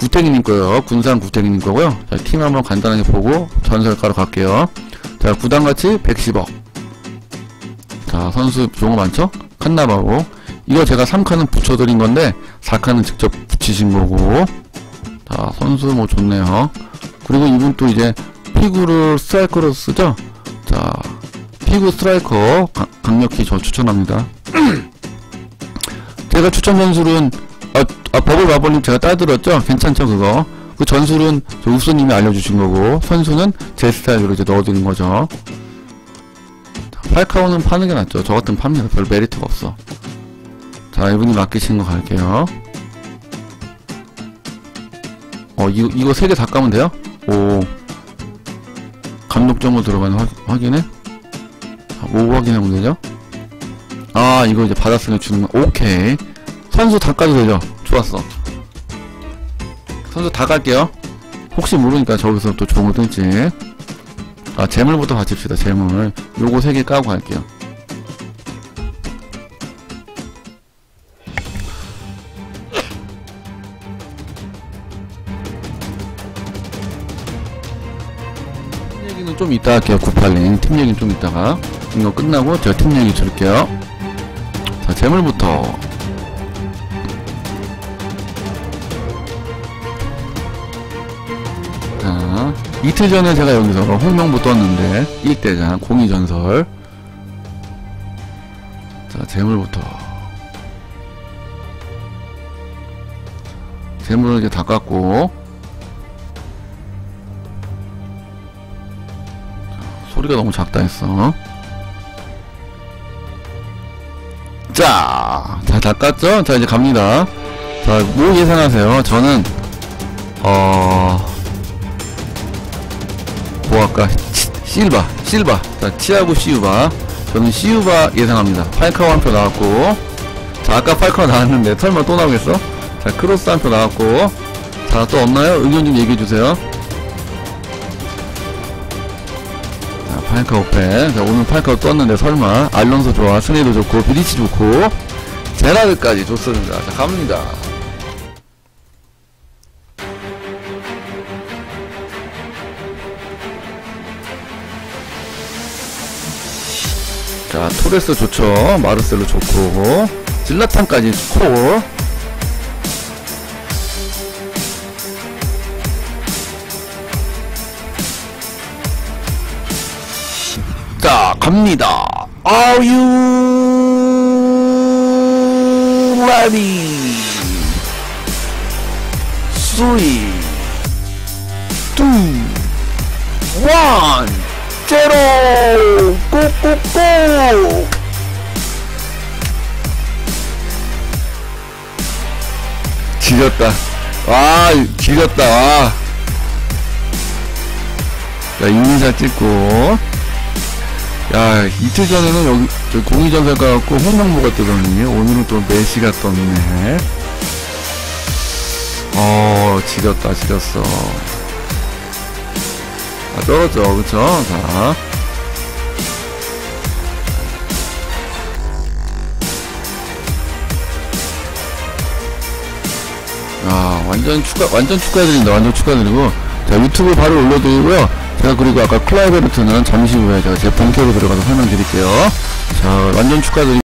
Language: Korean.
구탱이님 거요. 군산 구탱이님 거고요. 자, 팀 한번 간단하게 보고 전설가로 갈게요. 자, 구단가치 110억. 자, 선수 좋은 거 많죠? 칸나바로. 이거 제가 3칸은 붙여드린 건데, 4칸은 직접 붙이신 거고. 자, 선수 뭐 좋네요. 그리고 이분 또 이제 피구를 스트라이커로 쓰죠? 자, 피구 스트라이커 강, 강력히 저 추천합니다. 제가 추천 전술은 아, 아 버블 바벌님 제가 따들었죠? 괜찮죠 그거? 그 전술은 저 uf소님이 알려주신 거고 선수는 제 스타일로 이제 넣어드린 거죠. 자, 팔카오는 파는 게 낫죠. 저 같은 팝니다. 별 메리트가 없어. 자 이분이 맡기신 거 갈게요. 어 이거 이거 세 개 다 까면 돼요? 오 감독 정보 들어가는 확, 확인해? 자, 뭐 확인하면 되죠? 아 이거 이제 받았으니 주는 거 오케이 선수 다 까도 되죠? 좋았어. 선수 다 깔게요. 혹시 모르니까 저기서 또 좋은 거 뜰지. 아 재물부터 받칩시다 재물. 요거 세개 까고 갈게요. 팀 얘기는 좀 이따 할게요 98님. 팀 얘기는 좀 이따가. 이거 끝나고 제가 팀 얘기 들을게요. 자 재물부터 이틀 전에 제가 여기서 홍명부 떴는데 1대장 공이전설 자 재물부터 재물을 이제 다 깎고 자, 소리가 너무 작다 했어 자, 자, 다 깠죠? 자, 이제 갑니다. 자, 뭐 예상하세요? 저는, 어, 치- 실바, 실바. 자, 치아고 시우바. 저는 시우바 예상합니다. 팔카오 한 표 나왔고. 자, 아까 팔카오 나왔는데, 설마 또 나오겠어? 자, 크로스 한 표 나왔고. 자, 또 없나요? 의견 좀 얘기해주세요. 자, 팔카오 팬. 자, 오늘 팔카오 떴는데 설마 알론소 좋아, 스네도 좋고, 비리치 좋고, 제라드까지 좋습니다. 자, 갑니다. 자, 토레스 좋죠. 마르셀로 좋고, 질라탄까지 콜. 자, 갑니다. You ready? Three, two, one, zero. 고고고. 지렸다. 와, 지렸다. 와. 자, 인사 찍고. 야 이틀 전에는 여기 저 공이전설 가갖고 홍명보가 뜨더니 오늘은 또 메시가 떴네 어 지렸다 지렸어 아 떨어져 그쵸 자 완전 축하, 완전 축하드립니다. 완전 축하드리고. 자, 유튜브 바로 올려드리고요. 제가 그리고 아까 클라이베르트는 잠시 후에 제가 제 본캐로 들어가서 설명드릴게요. 자, 완전 축하드리고.